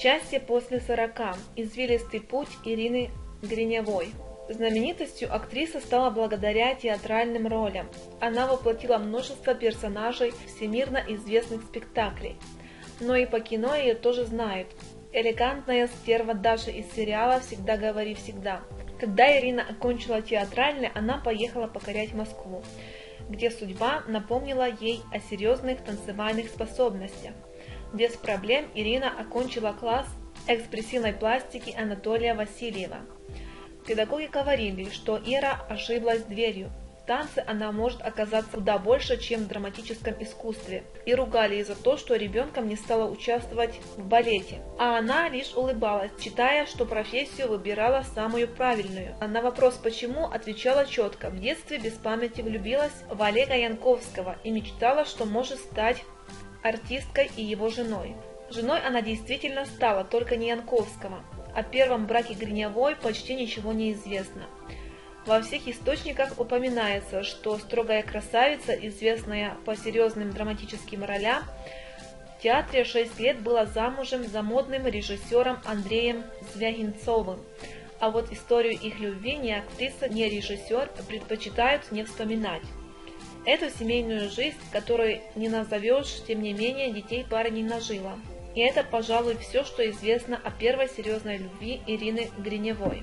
Счастье после сорока. Извилистый путь Ирины Гриневой. Знаменитостью актриса стала благодаря театральным ролям. Она воплотила множество персонажей всемирно известных спектаклей. Но и по кино ее тоже знают. Элегантная стерва Даша из сериала «Всегда говори всегда». Когда Ирина окончила театральный, она поехала покорять Москву, где судьба напомнила ей о серьезных танцевальных способностях. Без проблем Ирина окончила класс экспрессивной пластики Анатолия Васильева. Педагоги говорили, что Ира ошиблась дверью. В танце она может оказаться куда больше, чем в драматическом искусстве. И ругали ее за то, что ребенком не стала участвовать в балете. А она лишь улыбалась, считая, что профессию выбирала самую правильную. А на вопрос «почему?» отвечала четко. В детстве без памяти влюбилась в Олега Янковского и мечтала, что может стать артисткой и его женой. Женой она действительно стала, только не Янковского. О первом браке Гриневой почти ничего не известно. Во всех источниках упоминается, что строгая красавица, известная по серьезным драматическим ролям, в театре 6 лет была замужем за модным режиссером Андреем Звягинцовым, а вот историю их любви ни актриса, ни режиссер предпочитают не вспоминать. Эту семейную жизнь, которую не назовешь, тем не менее, детей пара не нажила. И это, пожалуй, все, что известно о первой серьезной любви Ирины Гриневой.